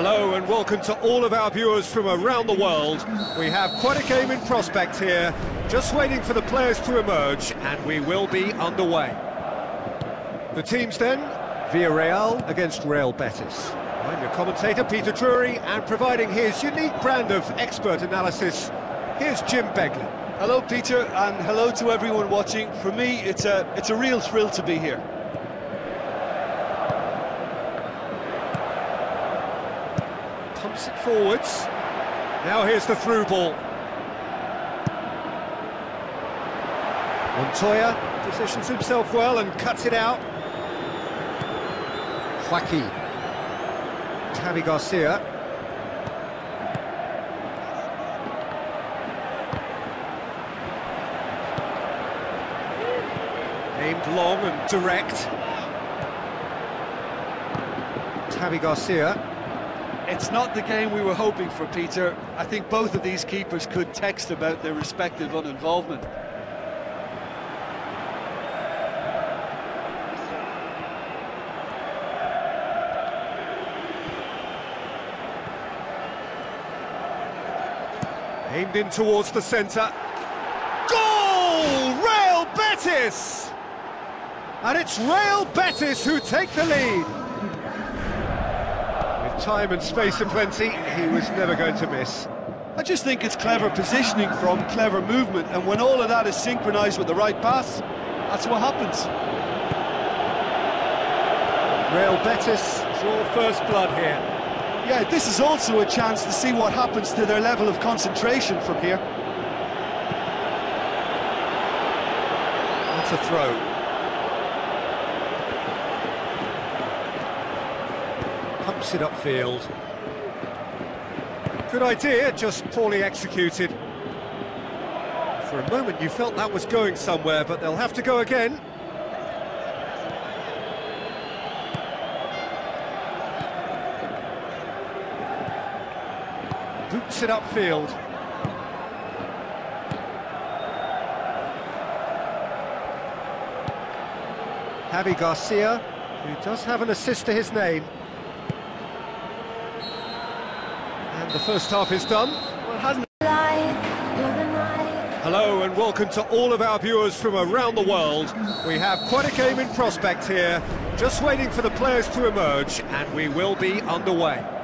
Hello and welcome to all of our viewers from around the world. We have quite a game in prospect here, just waiting for the players to emerge, and we will be underway. The teams then, Villarreal against Real Betis. I'm your commentator, Peter Drury, and providing his unique brand of expert analysis, here's Jim Beglin. Hello, Peter, and hello to everyone watching. For me, it's a, it's a real thrill to be here. Pumps it forwards. Now here's the through ball. Montoya positions himself well and cuts it out. Joaquin. Javi Garcia. Aimed long and direct. Javi Garcia. It's not the game we were hoping for, Peter. I think both of these keepers could text about their respective uninvolvement. Aimed in towards the centre. Goal! Real Betis! And it's Real Betis who take the lead. Time and space aplenty, he was never going to miss. I just think it's clever positioning from clever movement, and when all of that is synchronised with the right pass, that's what happens. Real Betis draw first blood here. Yeah, this is also a chance to see what happens to their level of concentration from here. That's a throw. Pumps it upfield. Good idea, just poorly executed. For a moment you felt that was going somewhere, but they'll have to go again. Boots it upfield. Javi Garcia, who does have an assist to his name. And the first half is done. Well, Hello and welcome to all of our viewers from around the world. We have quite a game in prospect here, just waiting for the players to emerge, and we will be underway.